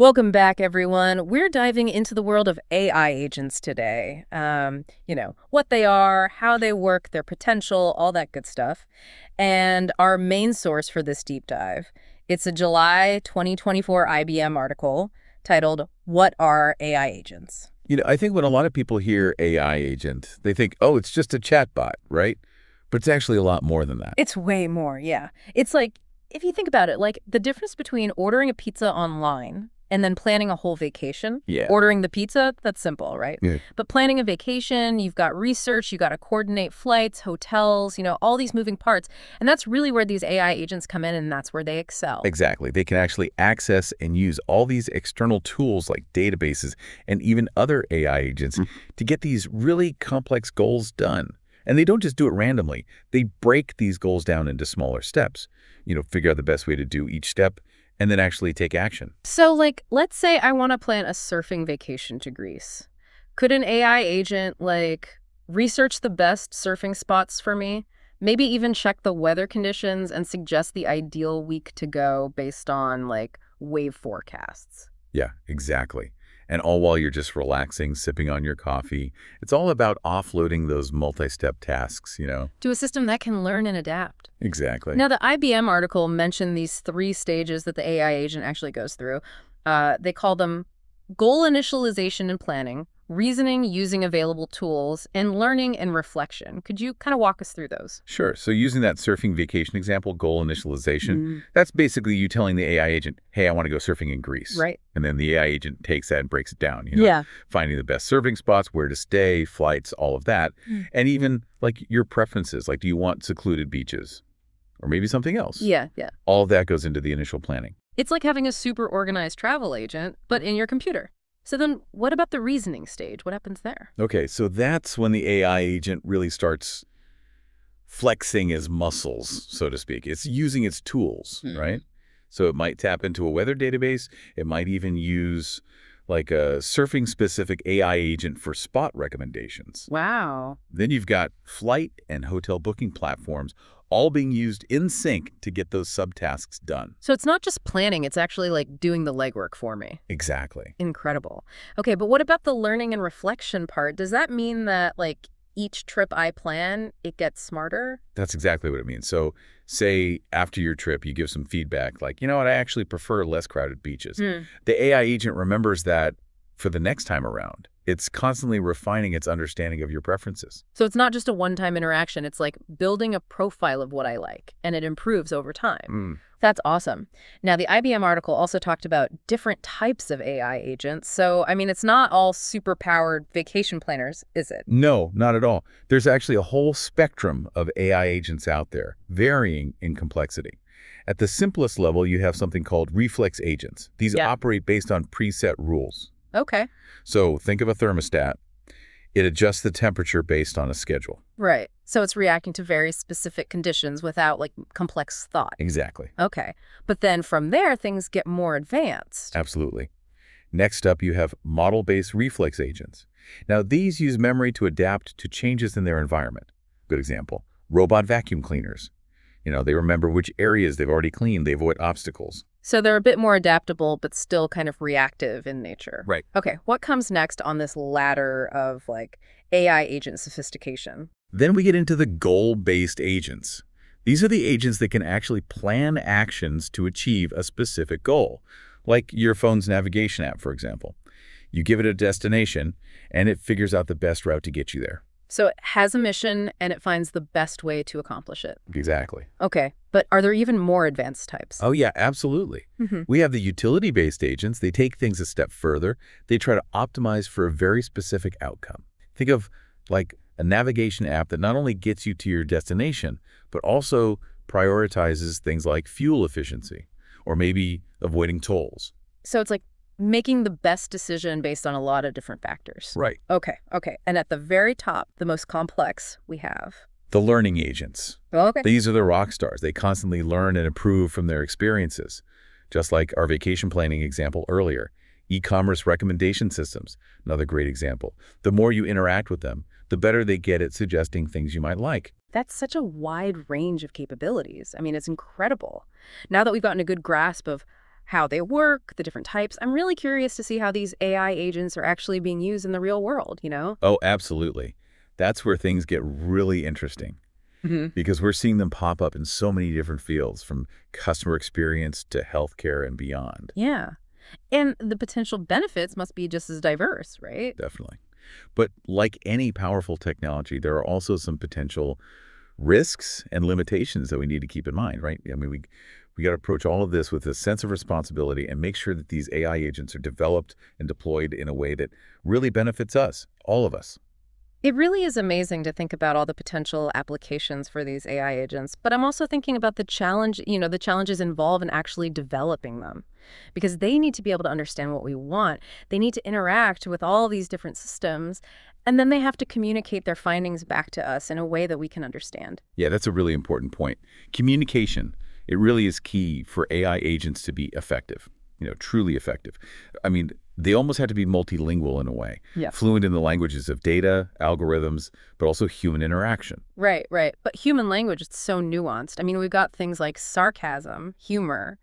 Welcome back, everyone. We're diving into the world of AI agents today. Um, you know, what they are, how they work, their potential, all that good stuff. And our main source for this deep dive, it's a July 2024 IBM article titled, What Are AI Agents? You know, I think when a lot of people hear AI agent, they think, oh, it's just a chatbot, right? But it's actually a lot more than that. It's way more, yeah. It's like, if you think about it, like the difference between ordering a pizza online and then planning a whole vacation. Yeah. Ordering the pizza, that's simple, right? Yeah. But planning a vacation, you've got research, you've got to coordinate flights, hotels, you know, all these moving parts. And that's really where these AI agents come in and that's where they excel. Exactly. They can actually access and use all these external tools like databases and even other AI agents mm. to get these really complex goals done. And they don't just do it randomly. They break these goals down into smaller steps. You know, figure out the best way to do each step and then actually take action. So, like, let's say I want to plan a surfing vacation to Greece. Could an AI agent, like, research the best surfing spots for me? Maybe even check the weather conditions and suggest the ideal week to go based on, like, wave forecasts. Yeah, exactly. And all while you're just relaxing, sipping on your coffee. It's all about offloading those multi-step tasks, you know? To a system that can learn and adapt. Exactly. Now, the IBM article mentioned these three stages that the AI agent actually goes through. Uh, they call them goal initialization and planning, reasoning using available tools, and learning and reflection. Could you kind of walk us through those? Sure. So using that surfing vacation example, goal initialization, Mm, that's basically you telling the AI agent, hey, I want to go surfing in Greece. right. And then the AI agent takes that and breaks it down, you know, Yeah. finding the best surfing spots, where to stay, flights, all of that. Mm. And even like your preferences, like do you want secluded beaches or maybe something else? Yeah, yeah. All of that goes into the initial planning. It's like having a super organized travel agent, but in your computer. So then what about the reasoning stage? What happens there? Okay, so that's when the AI agent really starts flexing its muscles, so to speak. It's using its tools, Hmm. right? So it might tap into a weather database. It might even use like a surfing-specific AI agent for spot recommendations. Wow. Then you've got flight and hotel booking platforms all being used in sync to get those subtasks done. So it's not just planning, it's actually like doing the legwork for me. Exactly. Incredible. Okay, but what about the learning and reflection part? Does that mean that like each trip I plan, it gets smarter? That's exactly what it means. So say after your trip, you give some feedback like, you know what, I actually prefer less crowded beaches. Hmm. The AI agent remembers that for the next time around. It's constantly refining its understanding of your preferences. So it's not just a one-time interaction, it's like building a profile of what I like, and it improves over time. Mm. That's awesome. Now, the IBM article also talked about different types of AI agents. So, I mean, it's not all super-powered vacation planners, is it? No, not at all. There's actually a whole spectrum of AI agents out there, varying in complexity. At the simplest level, you have something called reflex agents. These Yeah. operate based on preset rules. Okay. So think of a thermostat. It adjusts the temperature based on a schedule. Right. So it's reacting to very specific conditions without like complex thought. Exactly. Okay. But then from there, things get more advanced. Absolutely. Next up, you have model-based reflex agents. Now, these use memory to adapt to changes in their environment. Good example, robot vacuum cleaners. You know, they remember which areas they've already cleaned. They avoid obstacles. So they're a bit more adaptable, but still kind of reactive in nature. Right. Okay. What comes next on this ladder of like AI agent sophistication? Then we get into the goal-based agents. These are the agents that can actually plan actions to achieve a specific goal, like your phone's navigation app, for example. You give it a destination, and it figures out the best route to get you there. So it has a mission and it finds the best way to accomplish it. Exactly. Okay. But are there even more advanced types? Oh, yeah, absolutely. Mhm. We have the utility-based agents. They take things a step further. They try to optimize for a very specific outcome. Think of like a navigation app that not only gets you to your destination, but also prioritizes things like fuel efficiency or maybe avoiding tolls. So it's like making the best decision based on a lot of different factors. Right. Okay. Okay. And at the very top, the most complex we have. The learning agents. Okay. These are the rock stars. They constantly learn and improve from their experiences. Just like our vacation planning example earlier. E-commerce recommendation systems, another great example. The more you interact with them, the better they get at suggesting things you might like. That's such a wide range of capabilities. I mean, it's incredible. Now that we've gotten a good grasp of how they work, the different types. I'm really curious to see how these AI agents are actually being used in the real world, you know? Oh, absolutely. That's where things get really interesting. Mm -hmm. Because we're seeing them pop up in so many different fields, from customer experience to healthcare and beyond. Yeah. And the potential benefits must be just as diverse, right? Definitely. But like any powerful technology, there are also some potential risks and limitations that we need to keep in mind, right? I mean, we we got to approach all of this with a sense of responsibility and make sure that these AI agents are developed and deployed in a way that really benefits us, all of us. It really is amazing to think about all the potential applications for these AI agents, but I'm also thinking about the challenge, you know, the challenges involved in actually developing them because they need to be able to understand what we want. They need to interact with all these different systems, and then they have to communicate their findings back to us in a way that we can understand. Yeah, that's a really important point. Communication, it really is key for AI agents to be effective, you know, truly effective. I mean, they almost had to be multilingual in a way, yeah. fluent in the languages of data, algorithms, but also human interaction. Right, right. But human language is so nuanced. I mean, we've got things like sarcasm, humor.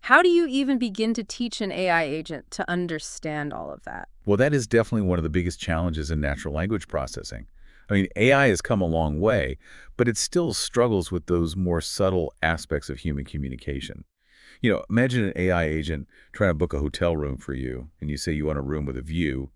How do you even begin to teach an AI agent to understand all of that? Well, that is definitely one of the biggest challenges in natural language processing. I mean, AI has come a long way, but it still struggles with those more subtle aspects of human communication. You know, imagine an AI agent trying to book a hotel room for you, and you say you want a room with a view.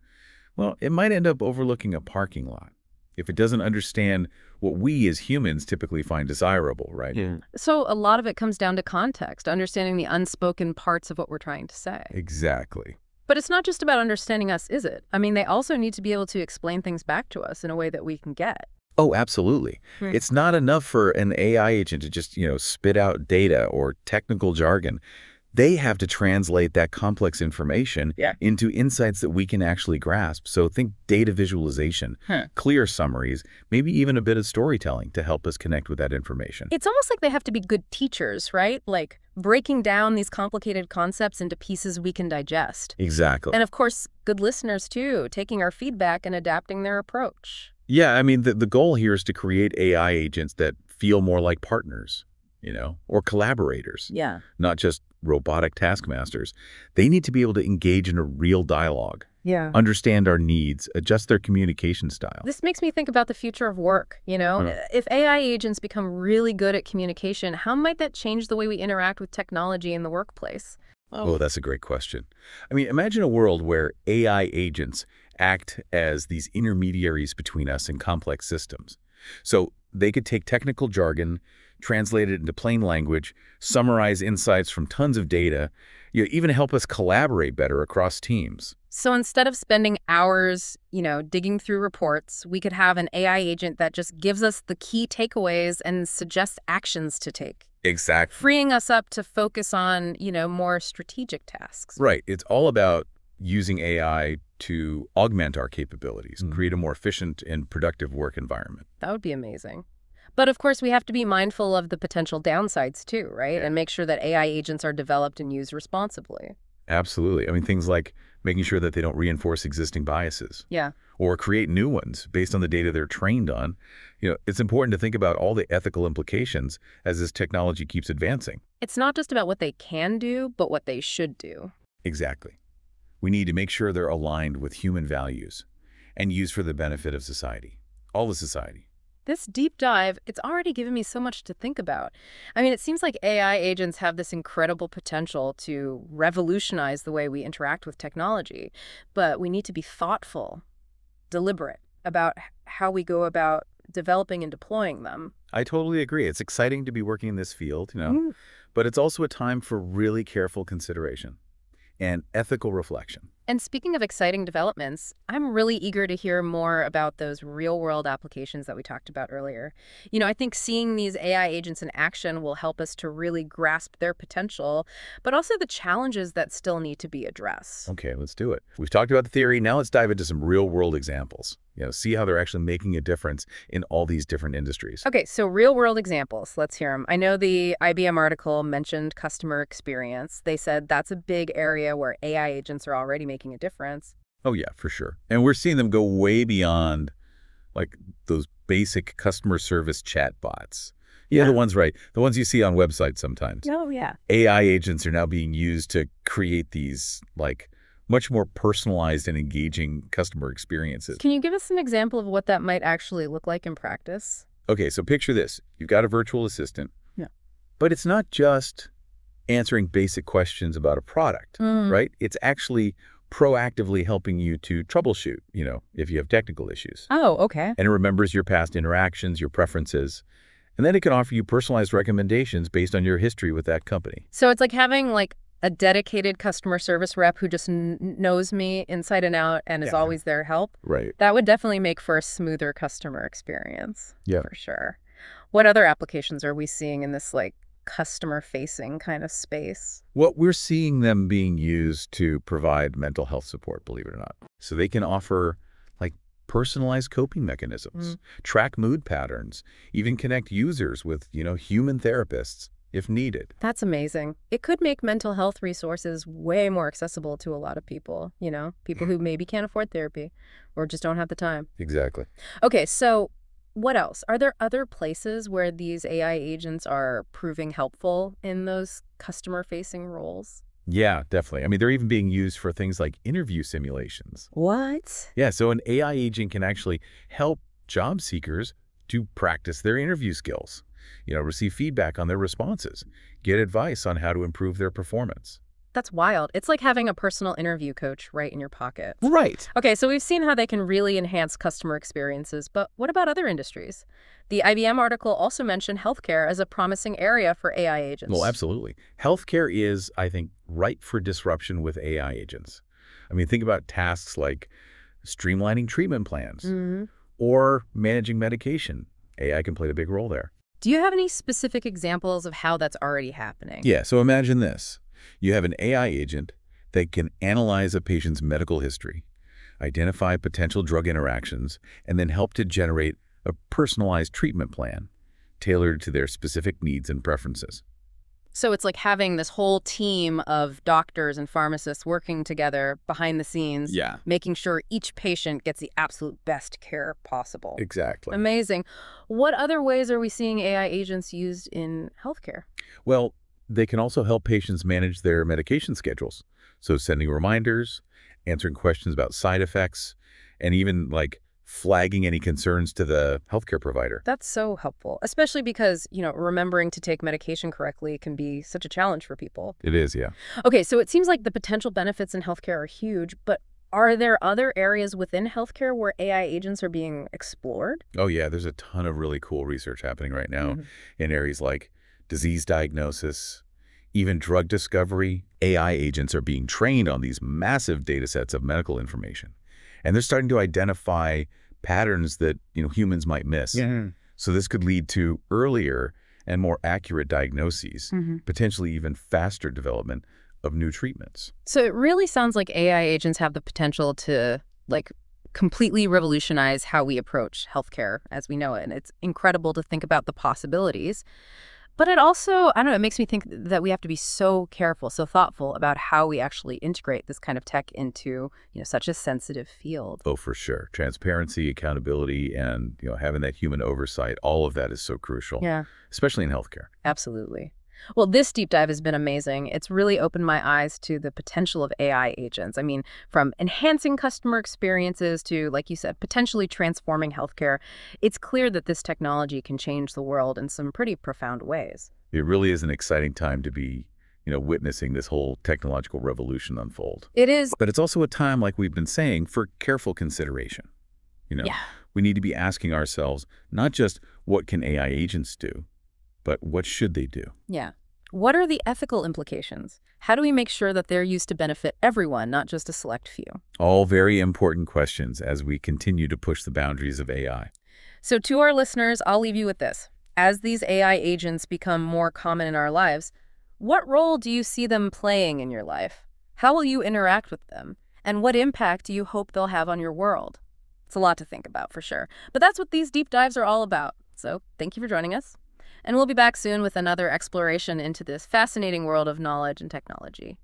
Well, it might end up overlooking a parking lot if it doesn't understand what we as humans typically find desirable, right? Yeah. So a lot of it comes down to context, understanding the unspoken parts of what we're trying to say. Exactly. But it's not just about understanding us, is it? I mean, they also need to be able to explain things back to us in a way that we can get. Oh, absolutely. Hmm. It's not enough for an AI agent to just, you know, spit out data or technical jargon. They have to translate that complex information yeah. into insights that we can actually grasp. So think data visualization, huh. clear summaries, maybe even a bit of storytelling to help us connect with that information. It's almost like they have to be good teachers, right? Like breaking down these complicated concepts into pieces we can digest. Exactly. And of course, good listeners too, taking our feedback and adapting their approach. Yeah, I mean, the, the goal here is to create AI agents that feel more like partners, you know, or collaborators. Yeah. Not just robotic taskmasters. They need to be able to engage in a real dialogue. Yeah. Understand our needs, adjust their communication style. This makes me think about the future of work, you know? Hmm. If AI agents become really good at communication, how might that change the way we interact with technology in the workplace? Oh, that's a great question. I mean, imagine a world where AI agents act as these intermediaries between us and complex systems. So they could take technical jargon, translate it into plain language, summarize insights from tons of data, you know, even help us collaborate better across teams. So instead of spending hours, you know, digging through reports, we could have an AI agent that just gives us the key takeaways and suggests actions to take. Exactly. Freeing us up to focus on, you know, more strategic tasks. Right. It's all about using AI to augment our capabilities, mm. create a more efficient and productive work environment. That would be amazing. But of course, we have to be mindful of the potential downsides too, right? Yeah. And make sure that AI agents are developed and used responsibly. Absolutely. I mean, things like making sure that they don't reinforce existing biases. Yeah. Or create new ones based on the data they're trained on. You know, it's important to think about all the ethical implications as this technology keeps advancing. It's not just about what they can do, but what they should do. Exactly. We need to make sure they're aligned with human values and used for the benefit of society, all of society. This deep dive, it's already given me so much to think about. I mean, it seems like AI agents have this incredible potential to revolutionize the way we interact with technology, but we need to be thoughtful, deliberate about how we go about developing and deploying them. I totally agree. It's exciting to be working in this field, you know, Mm. but it's also a time for really careful consideration and ethical reflection. And speaking of exciting developments, I'm really eager to hear more about those real-world applications that we talked about earlier. You know, I think seeing these AI agents in action will help us to really grasp their potential, but also the challenges that still need to be addressed. Okay, let's do it. We've talked about the theory. Now let's dive into some real-world examples. You know, see how they're actually making a difference in all these different industries. Okay, so real-world examples. Let's hear them. I know the IBM article mentioned customer experience. They said that's a big area where AI agents are already making a difference. Oh, yeah, for sure. And we're seeing them go way beyond like those basic customer service chat bots. Yeah, the ones right. The ones you see on websites sometimes. Oh, yeah. AI agents are now being used to create these like much more personalized and engaging customer experiences. Can you give us an example of what that might actually look like in practice? Okay, so picture this. You've got a virtual assistant. Yeah. But it's not just answering basic questions about a product, Mm. right? It's actually proactively helping you to troubleshoot, you know, if you have technical issues. Oh, okay. And it remembers your past interactions, your preferences, and then it can offer you personalized recommendations based on your history with that company. So it's like having like a dedicated customer service rep who just knows me inside and out and is Yeah. always there to help. Right. That would definitely make for a smoother customer experience. Yeah. For sure. What other applications are we seeing in this like customer facing kind of space? What we're seeing them being used to provide mental health support, believe it or not. So they can offer like personalized coping mechanisms, mm. track mood patterns, even connect users with, you know, human therapists if needed. That's amazing. It could make mental health resources way more accessible to a lot of people, you know, people who maybe can't afford therapy or just don't have the time. Exactly. Okay, so what else? Are there other places where these AI agents are proving helpful in those customer facing roles? Yeah, definitely. I mean, they're even being used for things like interview simulations. What? Yeah, so an AI agent can actually help job seekers to practice their interview skills, you know, receive feedback on their responses, get advice on how to improve their performance. That's wild. It's like having a personal interview coach right in your pocket. Right. Okay, so we've seen how they can really enhance customer experiences, but what about other industries? The IBM article also mentioned healthcare as a promising area for AI agents. Well, absolutely. Healthcare is, I think, ripe for disruption with AI agents. I mean, think about tasks like streamlining treatment plans hmm or managing medication. AI can play a big role there. Do you have any specific examples of how that's already happening? Yeah, so imagine this. You have an AI agent that can analyze a patient's medical history, identify potential drug interactions, and then help to generate a personalized treatment plan tailored to their specific needs and preferences. So it's like having this whole team of doctors and pharmacists working together behind the scenes, Yeah, making sure each patient gets the absolute best care possible. exactly. Amazing. What other ways are we seeing AI agents used in healthcare? Well, they can also help patients manage their medication schedules. So sending reminders, answering questions about side effects, and even like flagging any concerns to the healthcare provider. That's so helpful, especially because, you know, remembering to take medication correctly can be such a challenge for people. It is, yeah. Okay, so it seems like the potential benefits in healthcare are huge, but are there other areas within healthcare where AI agents are being explored? Oh, yeah, there's a ton of really cool research happening right now Mhm. in areas like disease diagnosis, even drug discovery. AI agents are being trained on these massive data sets of medical information. And they're starting to identify patterns that, you know, humans might miss. So this could lead to earlier and more accurate diagnoses, mm-hmm. potentially even faster development of new treatments. So it really sounds like AI agents have the potential to like completely revolutionize how we approach healthcare as we know it. And it's incredible to think about the possibilities. But it also, I don't know, it makes me think that we have to be so careful, so thoughtful about how we actually integrate this kind of tech into, you know, such a sensitive field. Oh, for sure. Transparency, accountability, and, you know, having that human oversight, all of that is so crucial, Yeah. especially in healthcare. Absolutely. Well, this deep dive has been amazing. It's really opened my eyes to the potential of AI agents. I mean, from enhancing customer experiences to, like you said, potentially transforming healthcare, it's clear that this technology can change the world in some pretty profound ways. It really is an exciting time to be, you know, witnessing this whole technological revolution unfold. It is. But it's also a time, like we've been saying, for careful consideration. You know, Yeah. we need to be asking ourselves not just what can AI agents do, but what should they do? Yeah. What are the ethical implications? How do we make sure that they're used to benefit everyone, not just a select few? All very important questions as we continue to push the boundaries of AI. So, to our listeners, I'll leave you with this. As these AI agents become more common in our lives, what role do you see them playing in your life? How will you interact with them? And what impact do you hope they'll have on your world? It's a lot to think about for sure. But that's what these deep dives are all about. So, thank you for joining us. And we'll be back soon with another exploration into this fascinating world of knowledge and technology.